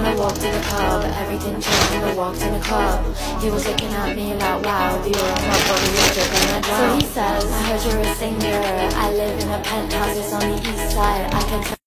when I walked in the club, everything changed when I walked in the club. He was looking at me like, wow, the old of body is dripping. So he says, I heard you're a singer. I live in a penthouse, it's on the east side. I can tell